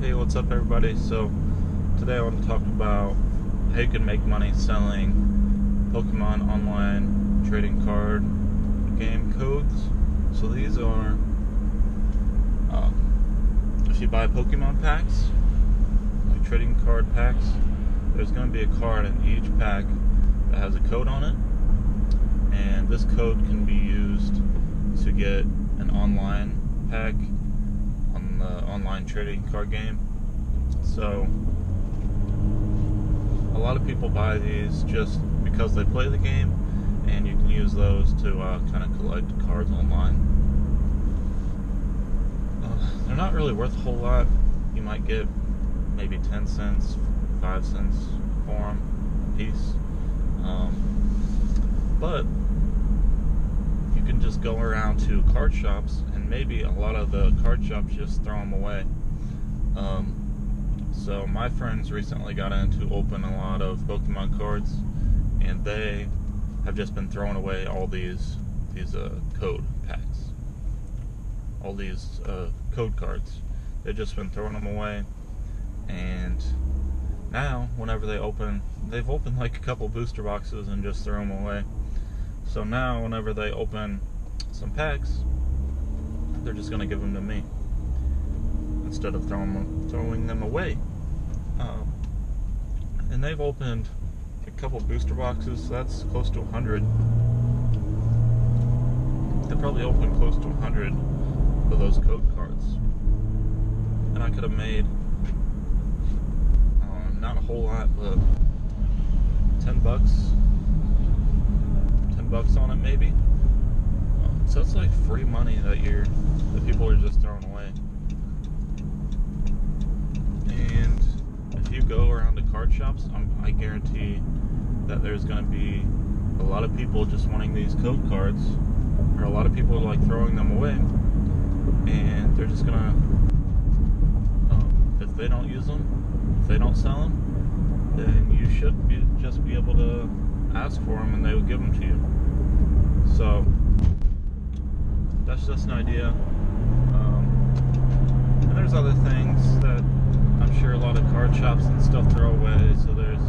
Hey, what's up, everybody? So, today I want to talk about how you can make money selling Pokemon online trading card game codes. So, these are um, if you buy Pokemon packs, like trading card packs, there's going to be a card in each pack that has a code on it, and this code can be used to get an online pack the online trading card game. So a lot of people buy these just because they play the game, and you can use those to uh, kind of collect cards online. Uh, they're not really worth a whole lot. You might get maybe 10 cents, 5 cents for them a piece. Um, but go around to card shops and maybe a lot of the card shops just throw them away. Um, so my friends recently got into open a lot of Pokemon cards, and they have just been throwing away all these these uh, code packs, all these uh, code cards. They've just been throwing them away, and now whenever they open, they've opened like a couple booster boxes and just throw them away. So now whenever they open some packs, they're just gonna give them to me instead of throwing them, throwing them away. Um, and they've opened a couple booster boxes, so that's close to 100. They probably opened close to 100 of those code cards. And I could have made uh, not a whole lot, but 10 bucks. 10 bucks on it, maybe. Um, so it's like free money that you're that people are just throwing away. And if you go around to card shops, I'm, I guarantee that there's going to be a lot of people just wanting these code cards, or a lot of people like throwing them away, and they're just gonna, um, if they don't use them, if they don't sell them, then you should be, just be able to ask for them and they will give them to you. So that's just an idea. Um, and there's other things that I'm sure a lot of card shops and stuff throw away. So there's